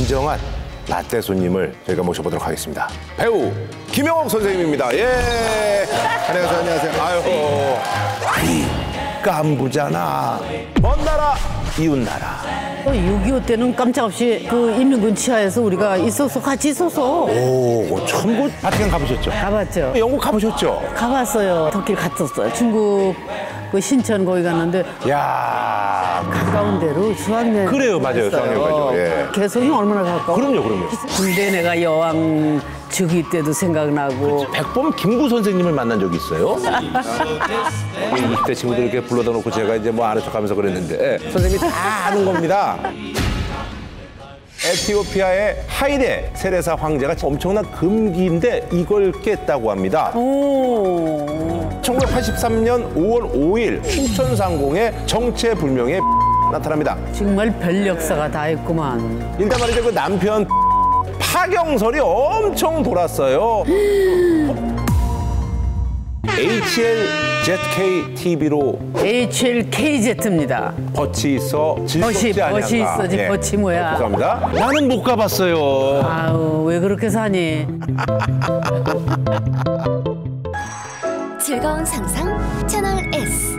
진정한 라떼 손님을 저희가 모셔보도록 하겠습니다. 배우 김영옥 선생님입니다. 예. 안녕하세요. 안녕하세요. 아유. 아이 깐부잖아. 먼 나라 이웃 나라. 6.25 때는 깜짝없이 그 인민군 치하에서 우리가 있어서 같이 있어서 오, 천국 바티칸 가보셨죠? 가봤죠. 영국 가보셨죠? 가봤어요. 터키를 갔었어요. 중국 그 신천 거기 갔는데 야 가까운 데로 수학여행 그래요, 맞아요. 했어요. 수학여행 가죠, 예. 개성이 얼마나 가까워? 그럼요, 그럼요. 군대 내가 여왕 즉위 때도 생각나고 백범 김구 선생님을 만난 적이 있어요. 20대 친구들 이렇게 불러다 놓고 제가 이제 뭐 아는 척 하면서 그랬는데 예, 선생님이 다 아는 겁니다. 에티오피아의 하이레 세레사 황제가 엄청난 금기인데 이걸 깼다고 합니다. 오 1983년 5월 5일 춘천상공에 정체불명의 나타납니다. 정말 별 역사가 다 있구만. 일단 말이죠 그 남편 파경설이 엄청 돌았어요. HL ZK TV로 HLKZ입니다. 버치 있어 버시, 즐겁지 않냐? 버시 있어지, 버치 뭐야. 죄송합니다. 나는 못 가봤어요. 아우 왜 그렇게 사니? 즐거운 상상 채널 S